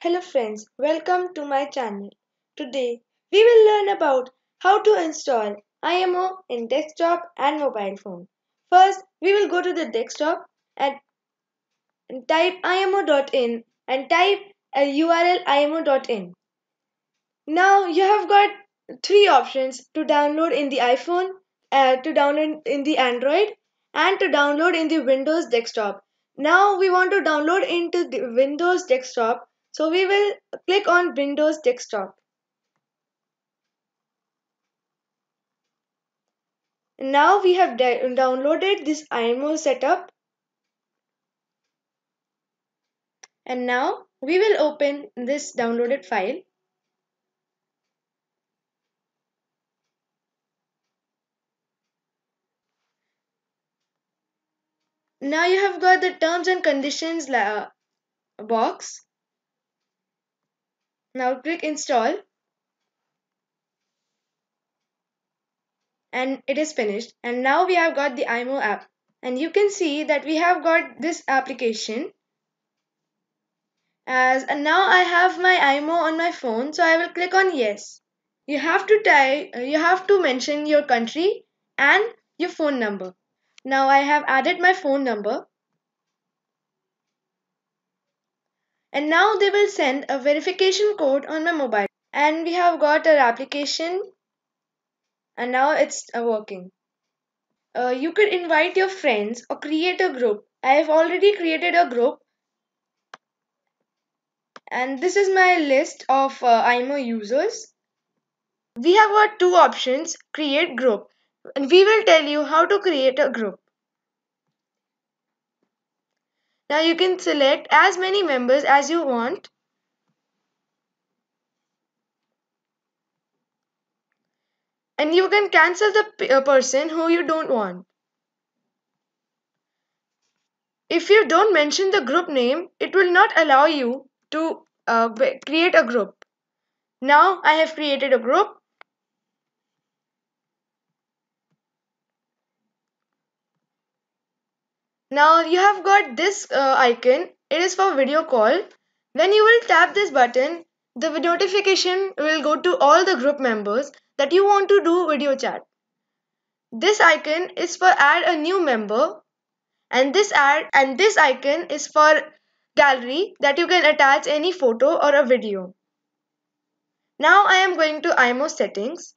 Hello friends, welcome to my channel. Today we will learn about how to install IMO in desktop and mobile phone. First, we will go to the desktop and, type imo.im and type a URL imo.im. Now you have got three options to download in the iPhone, uh, to download in the Android and to download in the Windows desktop. Now we want to download into the Windows desktop. So we will click on Windows desktop. Now we have downloaded this IMO setup. And now we will open this downloaded file. Now you have got the terms and conditions box. Now click install. And it is finished. And now we have got the IMO app. And you can see that we have got this application. As and now I have my IMO on my phone, so I will click on yes. You have to type, you have to mention your country and your phone number. Now I have added my phone number. And now they will send a verification code on my mobile. And we have got our application and now it's uh, working. Uh, you could invite your friends or create a group. I have already created a group and this is my list of uh, IMO users. We have got two options create group and we will tell you how to create a group. Now you can select as many members as you want. And you can cancel the uh, person who you don't want. If you don't mention the group name, it will not allow you to uh, create a group. Now I have created a group Now you have got this uh, icon. It is for video call. When you will tap this button, the notification will go to all the group members that you want to do video chat. This icon is for add a new member and this add and this icon is for gallery that you can attach any photo or a video. Now I am going to IMO settings.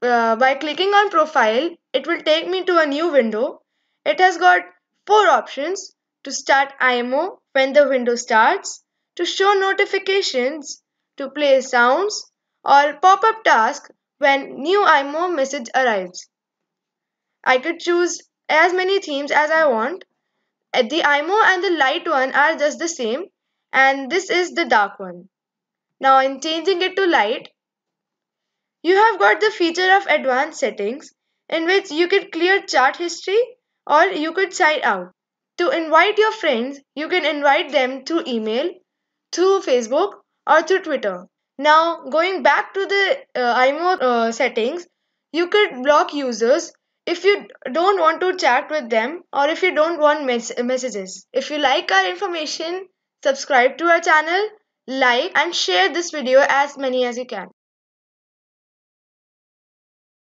Uh, by clicking on profile, it will take me to a new window it has got four options to start IMO when the window starts, to show notifications, to play sounds, or pop-up task when new IMO message arrives. I could choose as many themes as I want. Uh, the IMO and the light one are just the same and this is the dark one. Now in changing it to light, you have got the feature of advanced settings in which you can clear chat history or you could sign out. To invite your friends, you can invite them through email, through Facebook, or through Twitter. Now, going back to the uh, IMO uh, settings, you could block users if you don't want to chat with them or if you don't want mes messages. If you like our information, subscribe to our channel, like and share this video as many as you can.